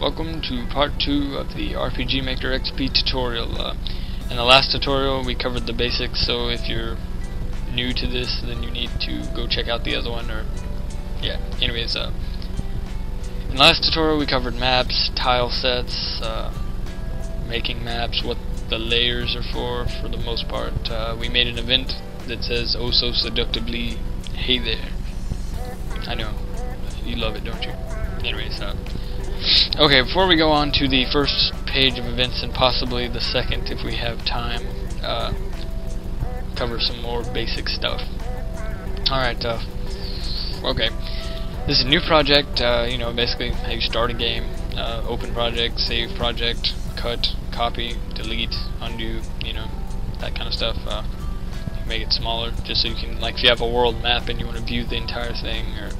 welcome to part 2 of the RPG Maker XP tutorial. Uh, in the last tutorial we covered the basics, so if you're new to this then you need to go check out the other one, or yeah, anyways, uh, in the last tutorial we covered maps, tile sets, uh, making maps, what the layers are for, for the most part. Uh, we made an event that says oh so seductively, hey there. I know, you love it, don't you? Anyways, uh, Okay, before we go on to the first page of events and possibly the second if we have time, uh, cover some more basic stuff. Alright, uh, okay. This is a new project, uh, you know, basically how you start a game. Uh, open project, save project, cut, copy, delete, undo, you know, that kind of stuff. Uh, make it smaller, just so you can, like, if you have a world map and you want to view the entire thing, or...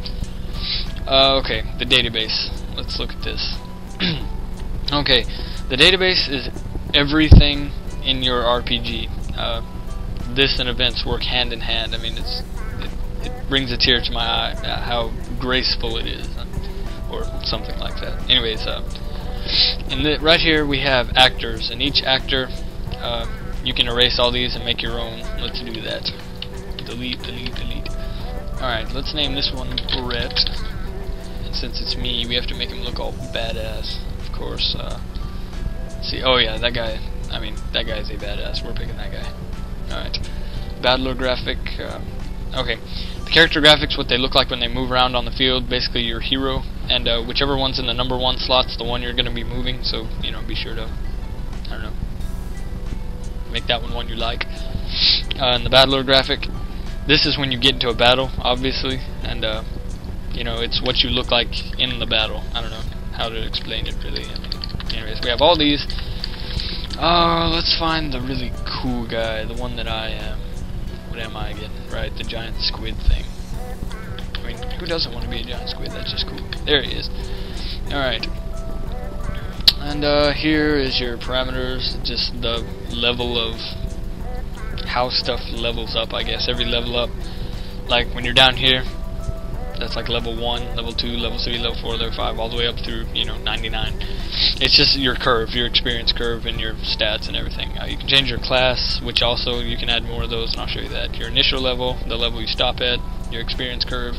Uh, okay, the database let's look at this. okay, the database is everything in your RPG. Uh, this and events work hand in hand. I mean, it's it, it brings a tear to my eye uh, how graceful it is, uh, or something like that. Anyways, uh, the, right here we have actors, and each actor uh, you can erase all these and make your own. Let's do that. Delete, delete, delete. Alright, let's name this one Brett since it's me, we have to make him look all badass, of course. Uh, see, oh yeah, that guy, I mean, that guy's a badass. We're picking that guy. Alright. Battler graphic, uh, okay. The character graphics, what they look like when they move around on the field, basically your hero, and uh, whichever one's in the number one slot's the one you're going to be moving, so, you know, be sure to, I don't know, make that one one you like. Uh, and the Battler graphic, this is when you get into a battle, obviously, and, uh, you know, it's what you look like in the battle. I don't know how to explain it really. I mean, anyways, we have all these. Uh, let's find the really cool guy, the one that I am. What am I again? Right, the giant squid thing. I mean, who doesn't want to be a giant squid? That's just cool. There he is. Alright. And uh, here is your parameters, just the level of how stuff levels up, I guess. Every level up. Like, when you're down here, that's like level 1, level 2, level 3, level 4, level 5, all the way up through, you know, 99. It's just your curve, your experience curve, and your stats and everything. Uh, you can change your class, which also you can add more of those, and I'll show you that. Your initial level, the level you stop at, your experience curve,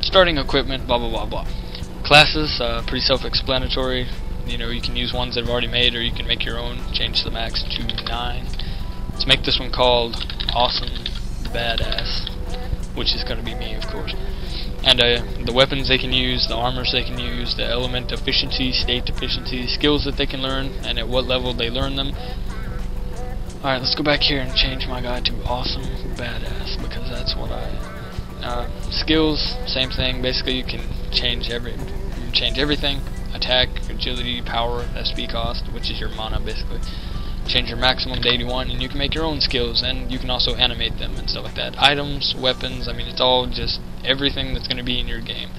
starting equipment, blah, blah, blah, blah. Classes, uh, pretty self-explanatory. You know, you can use ones that I've already made, or you can make your own. Change the max to 9. Let's make this one called Awesome Badass, which is going to be me, of course and uh, the weapons they can use, the armors they can use, the element efficiency, state efficiency, skills that they can learn, and at what level they learn them. Alright, let's go back here and change my guy to awesome badass, because that's what I... Uh, skills, same thing, basically you can change every change everything, attack, agility, power, SP cost, which is your mana basically change your maximum to 81 and you can make your own skills and you can also animate them and stuff like that. Items, weapons, I mean it's all just everything that's going to be in your game.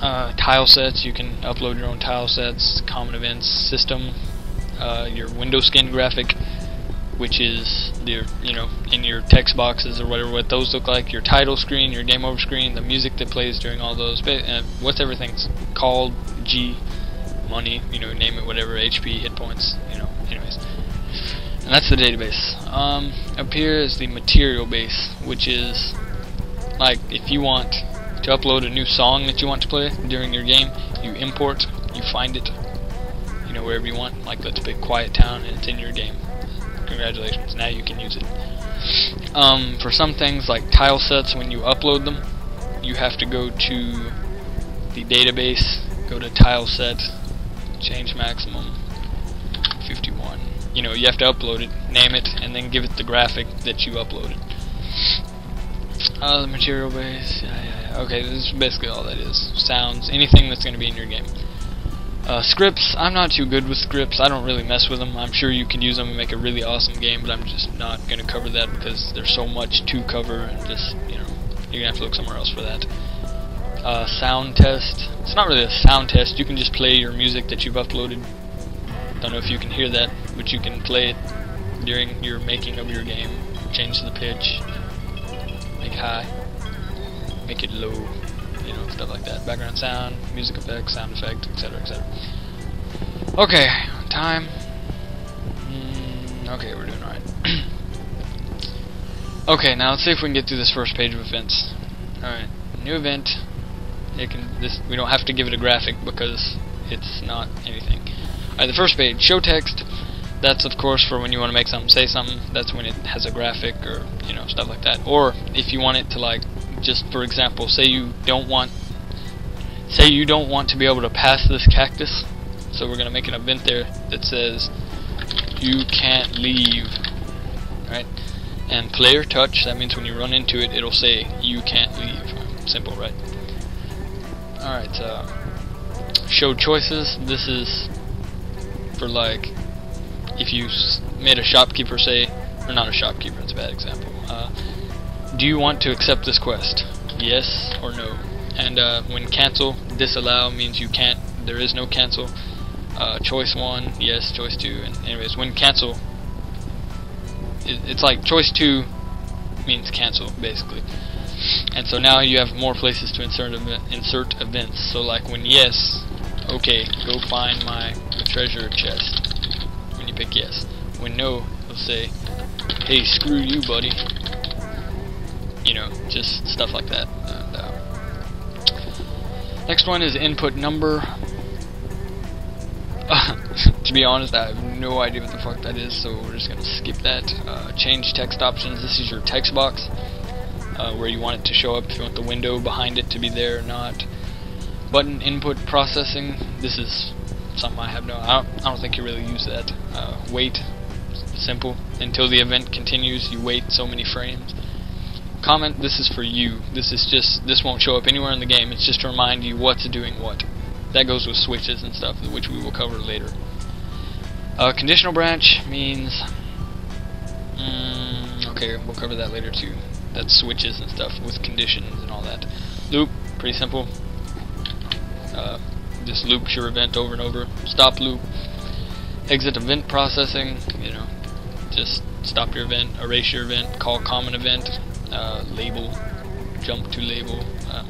Uh, tile sets, you can upload your own tile sets, common events, system, uh, your window skin graphic, which is your, you know, in your text boxes or whatever, what those look like, your title screen, your game over screen, the music that plays during all those, uh, what's everything's called, G, money, you know, name it whatever, HP, hit points, you know, anyways. And that's the database. Um, up here is the material base, which is like if you want to upload a new song that you want to play during your game, you import, you find it, you know, wherever you want. Like let's pick Quiet Town and it's in your game. Congratulations, now you can use it. Um, for some things like tile sets, when you upload them, you have to go to the database, go to tile set, change maximum 51. You know, you have to upload it, name it, and then give it the graphic that you uploaded. Uh, the material base, yeah, yeah, yeah. Okay, this is basically all that is. Sounds, anything that's going to be in your game. Uh, scripts, I'm not too good with scripts. I don't really mess with them. I'm sure you can use them and make a really awesome game, but I'm just not going to cover that because there's so much to cover and just, you know, you're going to have to look somewhere else for that. Uh, sound test. It's not really a sound test. You can just play your music that you've uploaded. Don't know if you can hear that, but you can play it during your making of your game. Change the pitch, make high, make it low, you know, stuff like that. Background sound, music effects, sound effect, etc., etc. Okay, time. Mm, okay, we're doing alright. okay, now let's see if we can get through this first page of events. Alright, new event. It can this we don't have to give it a graphic because it's not anything. Alright, the first page, show text. That's of course for when you want to make something say something. That's when it has a graphic or you know stuff like that. Or if you want it to like just for example, say you don't want say you don't want to be able to pass this cactus. So we're gonna make an event there that says you can't leave. Right? And player touch, that means when you run into it it'll say you can't leave. Simple, right? Alright, uh, show choices. This is for like if you made a shopkeeper say, or not a shopkeeper, it's a bad example. Uh, do you want to accept this quest? Yes or no. And uh, when cancel, disallow means you can't. There is no cancel. Uh, choice one, yes. Choice two, and anyways, when cancel, it, it's like choice two means cancel basically. And so now you have more places to insert insert events. So like when yes, okay, go find my treasure chest. Pick yes. When no, it'll say, hey, screw you, buddy. You know, just stuff like that. And, uh, next one is input number. to be honest, I have no idea what the fuck that is, so we're just gonna skip that. Uh, change text options. This is your text box, uh, where you want it to show up. If you want the window behind it to be there or not. Button input processing. This is something I have no. I don't, I don't think you really use that. Uh, wait. Simple. Until the event continues, you wait so many frames. Comment. This is for you. This is just. This won't show up anywhere in the game. It's just to remind you what's doing what. That goes with switches and stuff, which we will cover later. Uh, conditional branch means. Mm, okay, we'll cover that later too. That's switches and stuff with conditions and all that. Loop, pretty simple. Uh, just loops your event over and over. Stop loop. Exit event processing, you know, just stop your event, erase your event, call common event, uh, label, jump to label. Uh,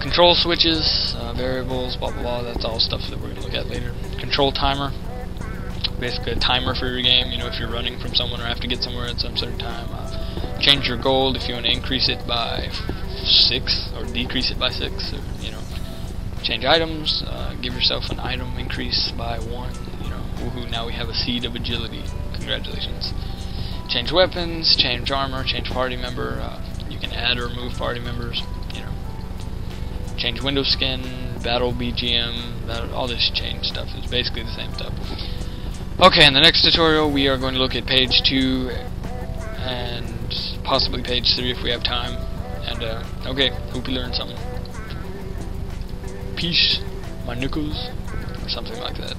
control switches, uh, variables, blah blah blah, that's all stuff that we're going to look at later. Control timer, basically a timer for your game, you know, if you're running from someone or have to get somewhere at some certain time. Uh, change your gold if you want to increase it by 6 or decrease it by 6, or, you know, change items, uh, give yourself an item increase by one, you know, woohoo, now we have a seed of agility, congratulations. Change weapons, change armor, change party member, uh, you can add or remove party members, you know. Change window skin, battle BGM, battle, all this change stuff is basically the same stuff. Okay, in the next tutorial we are going to look at page 2 and possibly page 3 if we have time. And, uh, okay, hope you learned something peace, my nickels, or something like that.